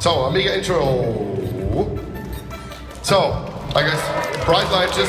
So, Amiga intro. So, I guess Bright Light just